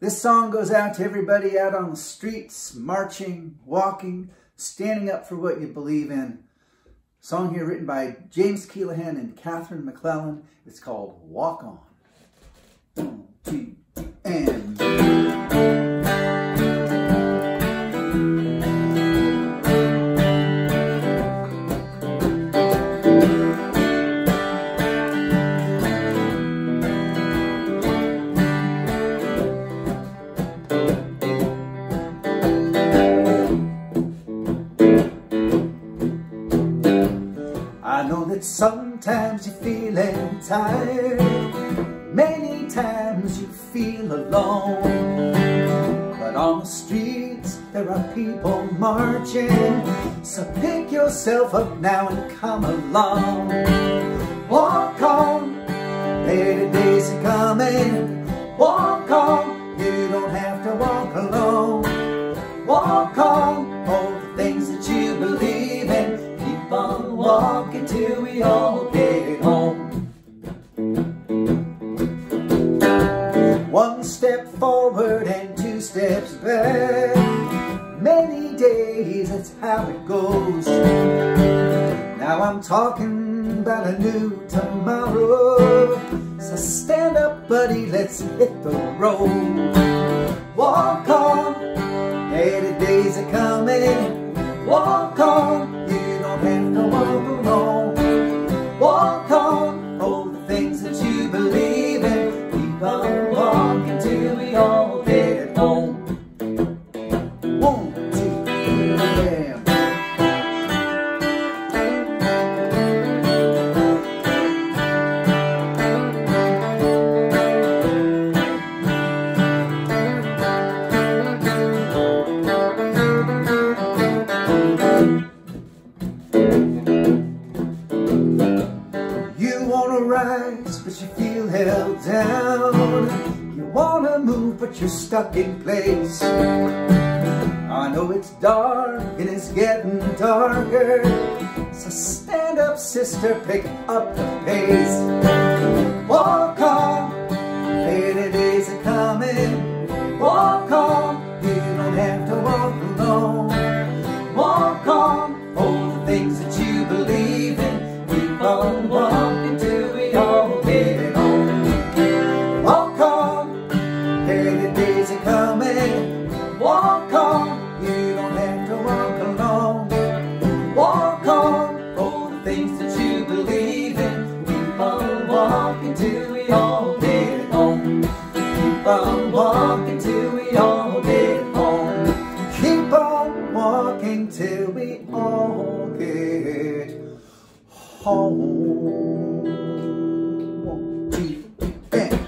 This song goes out to everybody out on the streets, marching, walking, standing up for what you believe in. Song here written by James Keelaghan and Catherine MacLellan. It's called Walk On. One, two, and... I know that sometimes you're feeling tired Many times you feel alone. But on the streets there are people marching. So pick yourself up now and come along. Walk on, better days are coming. Walk on, you don't have to walk alone. Walk on, forward and two steps back. Many days, that's how it goes. Now I'm talking about a new tomorrow. So stand up, buddy, let's hit the road. Walk on, better days are coming. Walk on, rise, but you feel held down. You wanna move, but you're stuck in place. I know it's dark and it's getting darker. So stand up, sister, pick up the pace. Walk on, better days are coming. Walk on, you don't have to walk alone. Walk on, all the things that you believe in. Keep on walking things that you believe in. Keep on walking till we all get home. Keep on walking till we all get home. Keep on walking till we all get home. One, two, three,